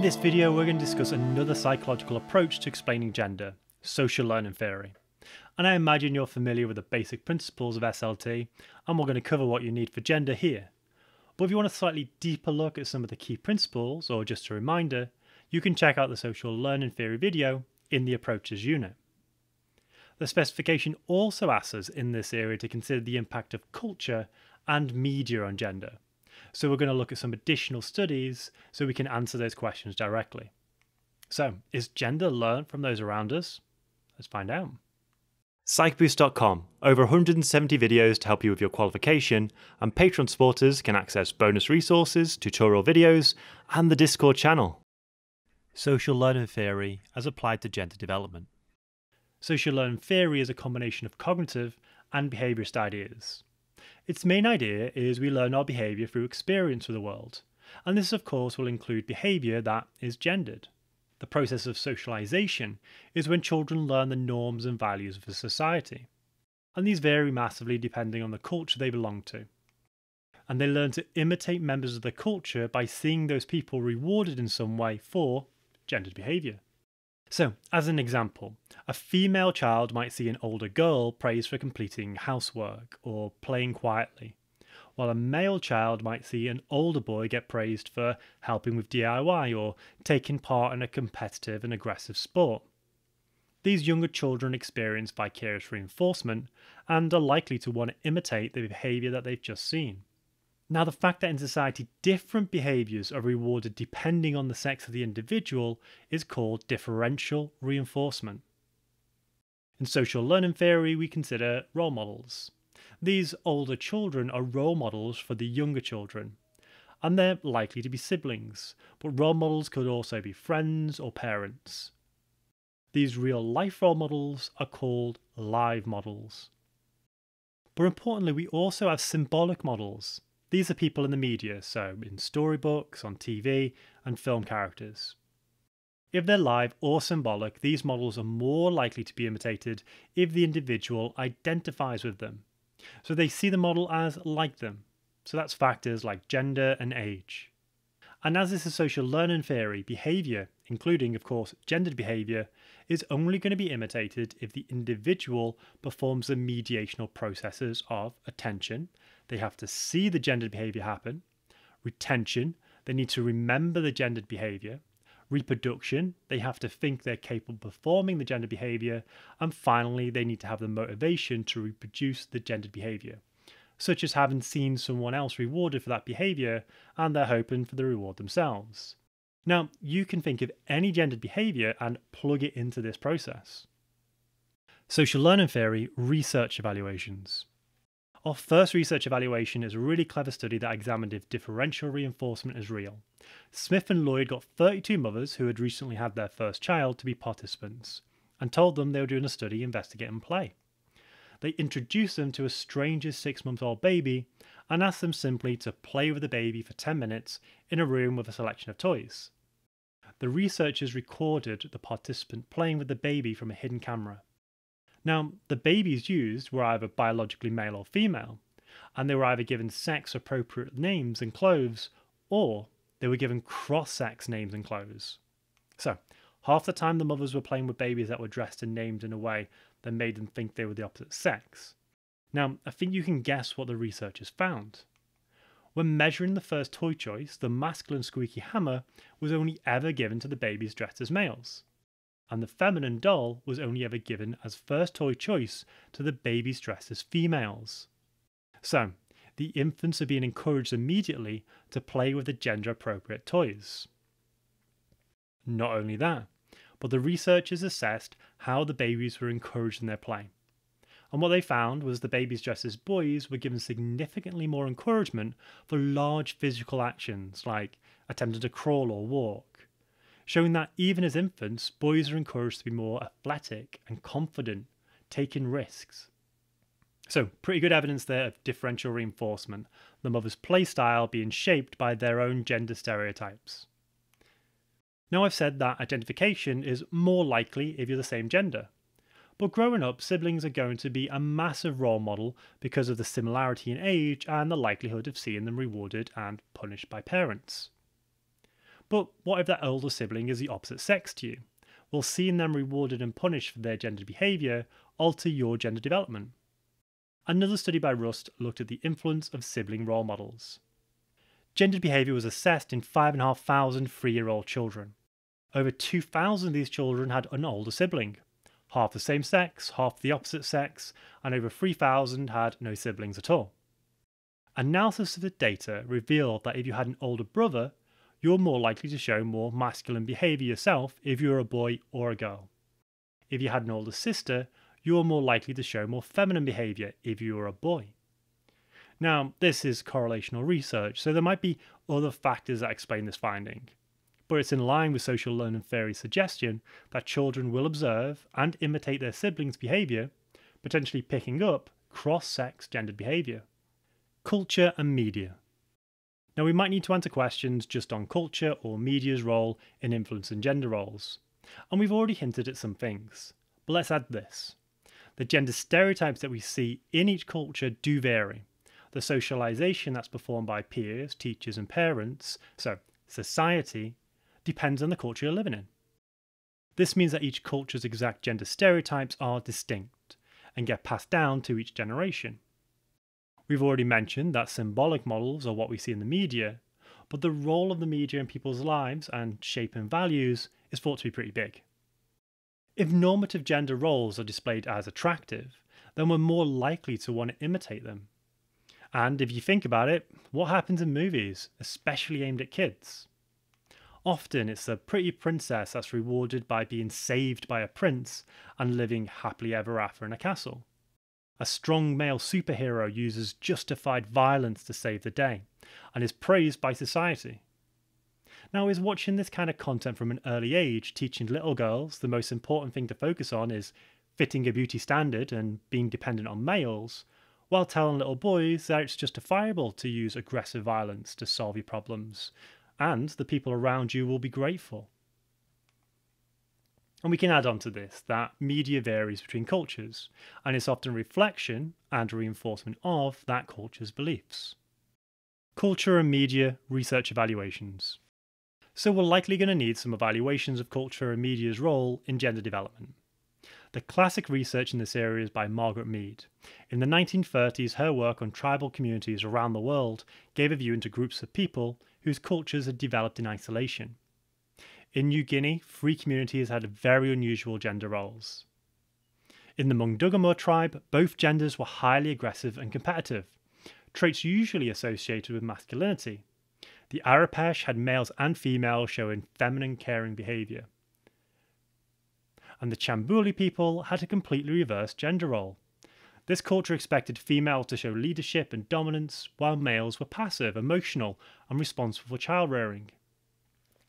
In this video, we're going to discuss another psychological approach to explaining gender, social learning theory. And I imagine you're familiar with the basic principles of SLT, and we're going to cover what you need for gender here. But if you want a slightly deeper look at some of the key principles, or just a reminder, you can check out the social learning theory video in the approaches unit. The specification also asks us in this area to consider the impact of culture and media on gender. So we're going to look at some additional studies so we can answer those questions directly. So, is gender learned from those around us? Let's find out. Psychboost.com, over 170 videos to help you with your qualification, and Patreon supporters can access bonus resources, tutorial videos, and the Discord channel. Social learning theory as applied to gender development. Social learning theory is a combination of cognitive and behaviourist ideas. Its main idea is we learn our behaviour through experience of the world, and this of course will include behaviour that is gendered. The process of socialisation is when children learn the norms and values of a society, and these vary massively depending on the culture they belong to. And they learn to imitate members of the culture by seeing those people rewarded in some way for gendered behaviour. So, as an example, a female child might see an older girl praised for completing housework or playing quietly, while a male child might see an older boy get praised for helping with DIY or taking part in a competitive and aggressive sport. These younger children experience vicarious reinforcement and are likely to want to imitate the behaviour that they've just seen. Now, the fact that in society different behaviours are rewarded depending on the sex of the individual is called differential reinforcement. In social learning theory, we consider role models. These older children are role models for the younger children, and they're likely to be siblings, but role models could also be friends or parents. These real life role models are called live models. But importantly, we also have symbolic models. These are people in the media, so in storybooks, on TV, and film characters. If they're live or symbolic, these models are more likely to be imitated if the individual identifies with them. So they see the model as like them. So that's factors like gender and age. And as this is social learning theory, behaviour, including, of course, gendered behaviour, is only going to be imitated if the individual performs the mediational processes of attention, they have to see the gendered behavior happen. Retention, they need to remember the gendered behavior. Reproduction, they have to think they're capable of performing the gendered behavior. And finally, they need to have the motivation to reproduce the gendered behavior, such as having seen someone else rewarded for that behavior and they're hoping for the reward themselves. Now, you can think of any gendered behavior and plug it into this process. Social learning theory research evaluations. Our first research evaluation is a really clever study that examined if differential reinforcement is real. Smith and Lloyd got 32 mothers who had recently had their first child to be participants and told them they were doing a study investigating play. They introduced them to a stranger's six month old baby and asked them simply to play with the baby for 10 minutes in a room with a selection of toys. The researchers recorded the participant playing with the baby from a hidden camera. Now, the babies used were either biologically male or female, and they were either given sex appropriate names and clothes, or they were given cross sex names and clothes. So, half the time the mothers were playing with babies that were dressed and named in a way that made them think they were the opposite sex. Now, I think you can guess what the researchers found. When measuring the first toy choice, the masculine squeaky hammer was only ever given to the babies dressed as males and the feminine doll was only ever given as first toy choice to the babies dressed as females. So, the infants are being encouraged immediately to play with the gender appropriate toys. Not only that, but the researchers assessed how the babies were encouraged in their play. And what they found was the babies dressed as boys were given significantly more encouragement for large physical actions like attempting to crawl or walk showing that even as infants, boys are encouraged to be more athletic and confident, taking risks. So, pretty good evidence there of differential reinforcement, the mother's playstyle being shaped by their own gender stereotypes. Now, I've said that identification is more likely if you're the same gender. But growing up, siblings are going to be a massive role model because of the similarity in age and the likelihood of seeing them rewarded and punished by parents. But what if that older sibling is the opposite sex to you? Will seeing them rewarded and punished for their gendered behaviour alter your gender development? Another study by Rust looked at the influence of sibling role models. Gendered behaviour was assessed in 5,500 three year old children. Over 2,000 of these children had an older sibling, half the same sex, half the opposite sex, and over 3,000 had no siblings at all. Analysis of the data revealed that if you had an older brother, you're more likely to show more masculine behaviour yourself if you're a boy or a girl. If you had an older sister, you're more likely to show more feminine behaviour if you're a boy. Now, this is correlational research, so there might be other factors that explain this finding but it's in line with social learning theory's suggestion that children will observe and imitate their siblings' behaviour, potentially picking up cross sex gendered behaviour. Culture and media. Now, we might need to answer questions just on culture or media's role in influencing gender roles, and we've already hinted at some things, but let's add this. The gender stereotypes that we see in each culture do vary. The socialisation that's performed by peers, teachers, and parents, so society, depends on the culture you're living in. This means that each culture's exact gender stereotypes are distinct and get passed down to each generation. We've already mentioned that symbolic models are what we see in the media, but the role of the media in people's lives and shaping values is thought to be pretty big. If normative gender roles are displayed as attractive, then we're more likely to want to imitate them. And if you think about it, what happens in movies, especially aimed at kids? Often it's the pretty princess that's rewarded by being saved by a prince and living happily ever after in a castle. A strong male superhero uses justified violence to save the day and is praised by society. Now, is watching this kind of content from an early age teaching little girls the most important thing to focus on is fitting a beauty standard and being dependent on males, while telling little boys that it's justifiable to use aggressive violence to solve your problems and the people around you will be grateful. And we can add on to this that media varies between cultures, and it's often reflection and reinforcement of that culture's beliefs. Culture and media research evaluations. So, we're likely going to need some evaluations of culture and media's role in gender development. The classic research in this area is by Margaret Mead. In the 1930s, her work on tribal communities around the world gave a view into groups of people whose cultures had developed in isolation. In New Guinea, free communities had very unusual gender roles. In the Mundugumor tribe, both genders were highly aggressive and competitive, traits usually associated with masculinity. The Arapesh had males and females showing feminine caring behaviour. And the Chambuli people had a completely reversed gender role. This culture expected females to show leadership and dominance, while males were passive, emotional, and responsible for child rearing.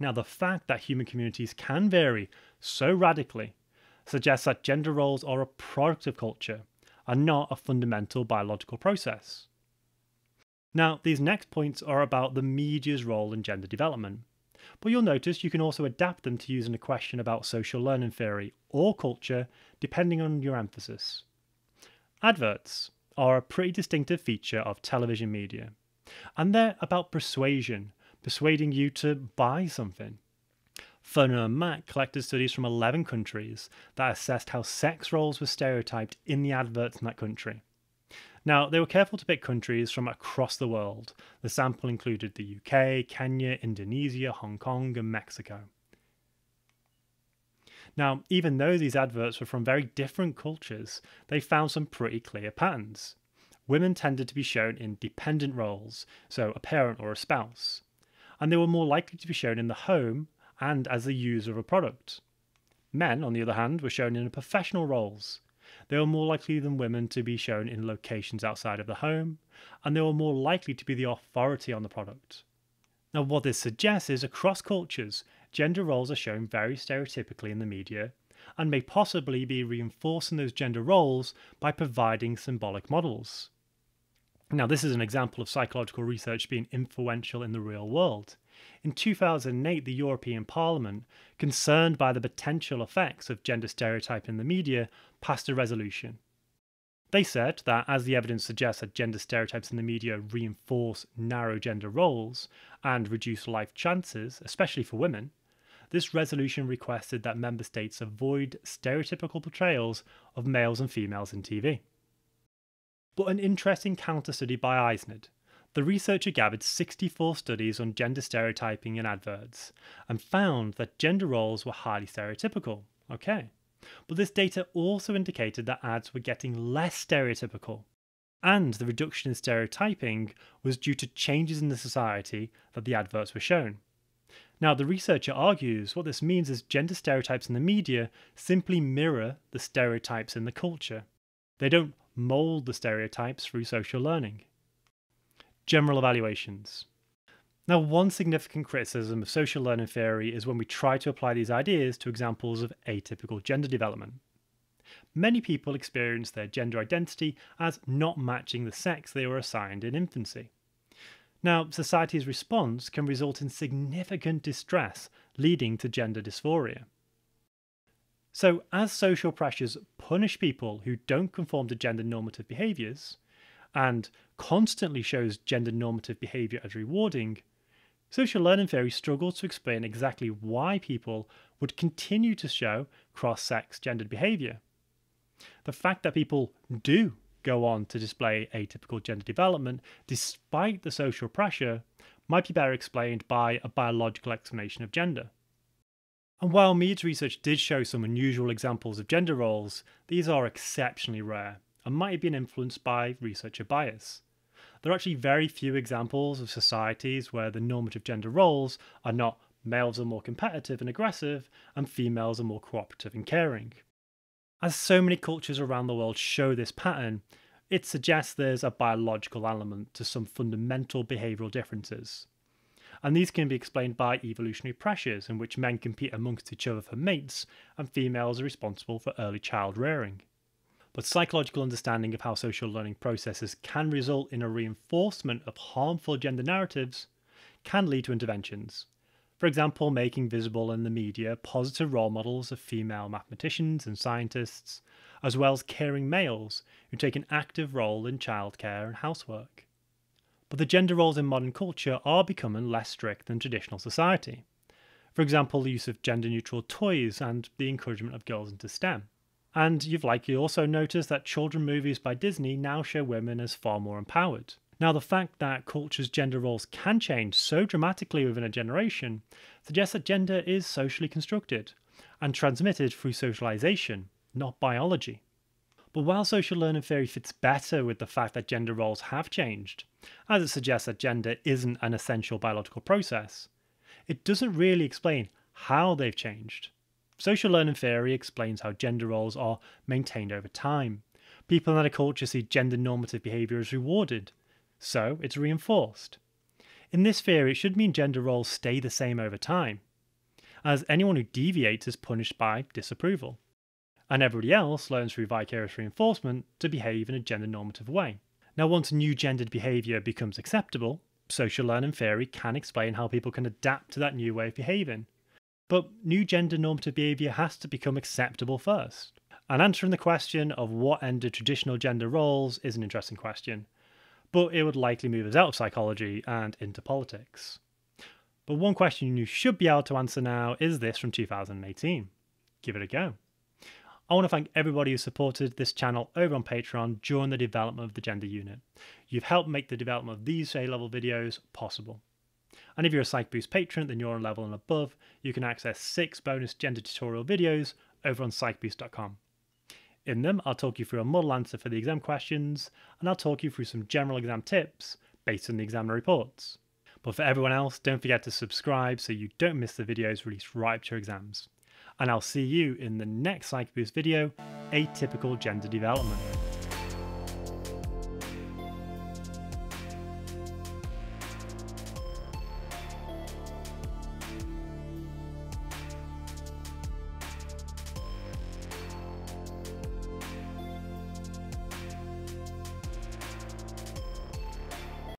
Now, the fact that human communities can vary so radically suggests that gender roles are a product of culture and not a fundamental biological process. Now, these next points are about the media's role in gender development, but you'll notice you can also adapt them to using a question about social learning theory or culture depending on your emphasis. Adverts are a pretty distinctive feature of television media, and they're about persuasion, persuading you to buy something. Furnham and Mak collected studies from 11 countries that assessed how sex roles were stereotyped in the adverts in that country. Now, they were careful to pick countries from across the world. The sample included the UK, Kenya, Indonesia, Hong Kong, and Mexico. Now, even though these adverts were from very different cultures, they found some pretty clear patterns. Women tended to be shown in dependent roles, so a parent or a spouse, and they were more likely to be shown in the home and as the user of a product. Men, on the other hand, were shown in professional roles. They were more likely than women to be shown in locations outside of the home, and they were more likely to be the authority on the product. Now, what this suggests is across cultures, gender roles are shown very stereotypically in the media and may possibly be reinforcing those gender roles by providing symbolic models. Now, this is an example of psychological research being influential in the real world. In 2008, the European Parliament, concerned by the potential effects of gender stereotype in the media, passed a resolution. They said that as the evidence suggests that gender stereotypes in the media reinforce narrow gender roles and reduce life chances, especially for women, this resolution requested that member states avoid stereotypical portrayals of males and females in TV. But an interesting counter study by Eisend, the researcher gathered 64 studies on gender stereotyping in adverts and found that gender roles were highly stereotypical. Okay. But this data also indicated that ads were getting less stereotypical. And the reduction in stereotyping was due to changes in the society that the adverts were shown. Now, the researcher argues what this means is gender stereotypes in the media simply mirror the stereotypes in the culture. They don't mould the stereotypes through social learning. General evaluations. Now, one significant criticism of social learning theory is when we try to apply these ideas to examples of atypical gender development. Many people experience their gender identity as not matching the sex they were assigned in infancy. Now, society's response can result in significant distress, leading to gender dysphoria. So, as social pressures punish people who don't conform to gender normative behaviours, and constantly shows gender normative behaviour as rewarding, social learning theory struggles to explain exactly why people would continue to show cross sex gendered behaviour. The fact that people do go on to display atypical gender development despite the social pressure might be better explained by a biological explanation of gender. And while Mead's research did show some unusual examples of gender roles, these are exceptionally rare and might have been influenced by researcher bias. There are actually very few examples of societies where the normative gender roles are not males are more competitive and aggressive, and females are more cooperative and caring. As so many cultures around the world show this pattern, it suggests there's a biological element to some fundamental behavioural differences and these can be explained by evolutionary pressures in which men compete amongst each other for mates and females are responsible for early child rearing. But psychological understanding of how social learning processes can result in a reinforcement of harmful gender narratives can lead to interventions. For example, making visible in the media positive role models of female mathematicians and scientists, as well as caring males who take an active role in childcare and housework but the gender roles in modern culture are becoming less strict than traditional society. For example, the use of gender neutral toys and the encouragement of girls into STEM. And you've likely also noticed that children movies by Disney now show women as far more empowered. Now, the fact that culture's gender roles can change so dramatically within a generation suggests that gender is socially constructed and transmitted through socialization, not biology. But while social learning theory fits better with the fact that gender roles have changed, as it suggests that gender isn't an essential biological process, it doesn't really explain how they've changed. Social learning theory explains how gender roles are maintained over time. People in a culture see gender normative behaviour as rewarded, so it's reinforced. In this theory, it should mean gender roles stay the same over time, as anyone who deviates is punished by disapproval and everybody else learns through vicarious reinforcement to behave in a gender normative way. Now, once new gendered behaviour becomes acceptable, social learning theory can explain how people can adapt to that new way of behaving. But new gender normative behaviour has to become acceptable first. And answering the question of what ended traditional gender roles is an interesting question, but it would likely move us out of psychology and into politics. But one question you should be able to answer now is this from 2018. Give it a go. I want to thank everybody who supported this channel over on Patreon during the development of the gender unit. You've helped make the development of these A-level videos possible. And if you're a PsychBoost patron, then you're on level and above, you can access six bonus gender tutorial videos over on psychboost.com. In them, I'll talk you through a model answer for the exam questions, and I'll talk you through some general exam tips based on the examiner reports. But for everyone else, don't forget to subscribe so you don't miss the videos released right up to your exams and I'll see you in the next PsychBoost video, Atypical Gender Development.